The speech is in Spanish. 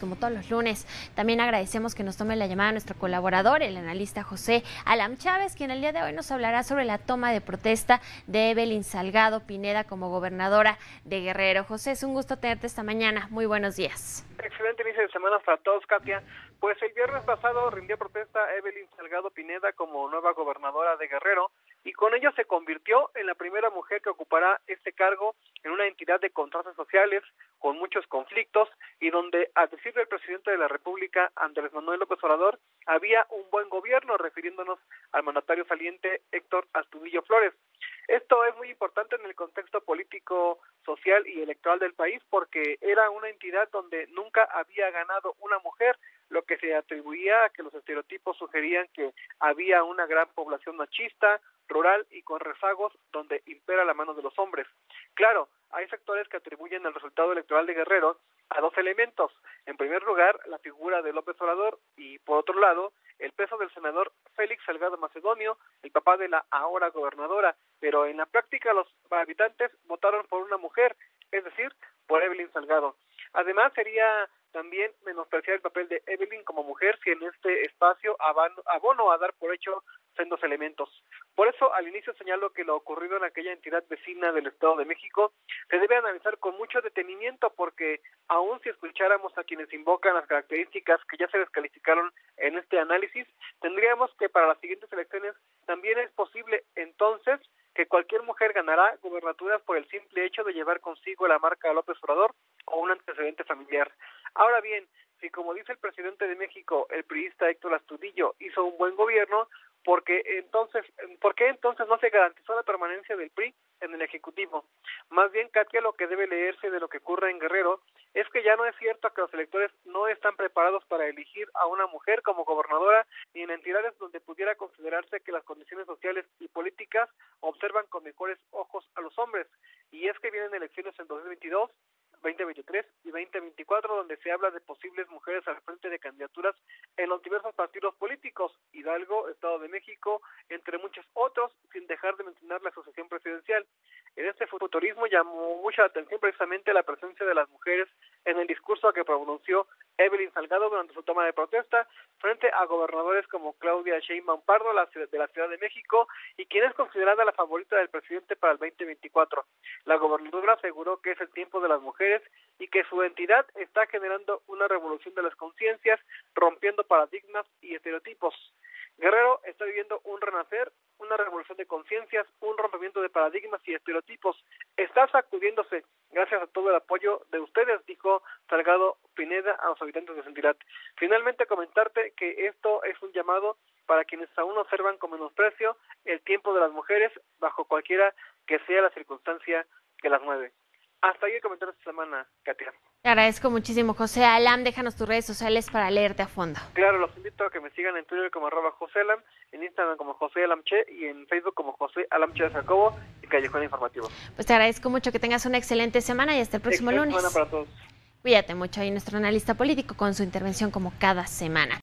Como todos los lunes, también agradecemos que nos tome la llamada nuestro colaborador, el analista José Alam Chávez, quien el día de hoy nos hablará sobre la toma de protesta de Evelyn Salgado Pineda como gobernadora de Guerrero. José, es un gusto tenerte esta mañana. Muy buenos días. Excelente inicio de semana para todos, Katia. Pues el viernes pasado rindió protesta Evelyn Salgado Pineda como nueva gobernadora de Guerrero y con ello se convirtió en la primera mujer que ocupará este cargo en una entidad de contratos sociales con muchos conflictos y donde, a decir del presidente de la República, Andrés Manuel López Obrador, había un buen gobierno, refiriéndonos al mandatario saliente Héctor Astudillo Flores. Esto es muy importante en el contexto político, social y electoral del país porque era una entidad donde nunca había ganado una mujer, que se atribuía a que los estereotipos sugerían que había una gran población machista, rural y con rezagos donde impera la mano de los hombres. Claro, hay sectores que atribuyen el resultado electoral de Guerrero a dos elementos. En primer lugar, la figura de López Obrador y, por otro lado, el peso del senador Félix Salgado Macedonio, el papá de la ahora gobernadora, pero en la práctica los habitantes votaron por una mujer, es decir, por Evelyn Salgado. Además, sería también menospreciar el papel de Evelyn como mujer si en este espacio abono a dar por hecho sendos elementos. Por eso, al inicio señalo que lo ocurrido en aquella entidad vecina del Estado de México se debe analizar con mucho detenimiento porque aun si escucháramos a quienes invocan las características que ya se descalificaron en este análisis, tendríamos que para las siguientes elecciones también es posible entonces que cualquier mujer ganará gubernaturas por el simple hecho de llevar consigo la marca López Obrador o un antecedente familiar. Ahora bien, si como dice el presidente de México, el priista Héctor Astudillo hizo un buen gobierno, porque entonces, ¿por qué entonces no se garantizó la permanencia del PRI en el Ejecutivo? Más bien, Katia, lo que debe leerse de lo que ocurre en Guerrero es que ya no es cierto que los electores no están preparados para elegir a una mujer como gobernadora ni en entidades donde pudiera considerarse que las condiciones sociales y políticas observan con mejores ojos a los hombres. Y es que vienen elecciones en 2022 2023 y 2024, donde se habla de posibles mujeres al frente de candidaturas en los diversos partidos políticos, Hidalgo, Estado de México, entre muchos otros, sin dejar de mencionar la asociación presidencial. En este futurismo llamó mucha atención precisamente la presencia de las mujeres en el discurso que pronunció Evelyn Salgado durante su toma de protesta frente a gobernadores como Claudia Sheinbaum Pardo de la Ciudad de México y quien es considerada la favorita del presidente para el 2024. La gobernadora aseguró que es el tiempo de las mujeres y que su entidad está generando una revolución de las conciencias, rompiendo paradigmas y estereotipos. Guerrero está viviendo un renacer, una revolución de conciencias, un rompimiento de paradigmas y estereotipos. Está sacudiéndose gracias a todo el apoyo de ustedes, dijo Salgado Pineda a los habitantes de. Finalmente comentarte que esto es un llamado para quienes aún observan con menosprecio el tiempo de las mujeres bajo cualquiera que sea la circunstancia que las mueve. Hasta ahí el comentario esta semana, Katia. Te agradezco muchísimo, José Alam. Déjanos tus redes sociales para leerte a fondo. Claro, los invito a que me sigan en Twitter como arroba José Alam, en Instagram como José Alam Che y en Facebook como José Alam Che de Jacobo y Callejón Informativo. Pues te agradezco mucho que tengas una excelente semana y hasta el próximo lunes. Semana para todos. Cuídate mucho ahí nuestro analista político con su intervención como cada semana.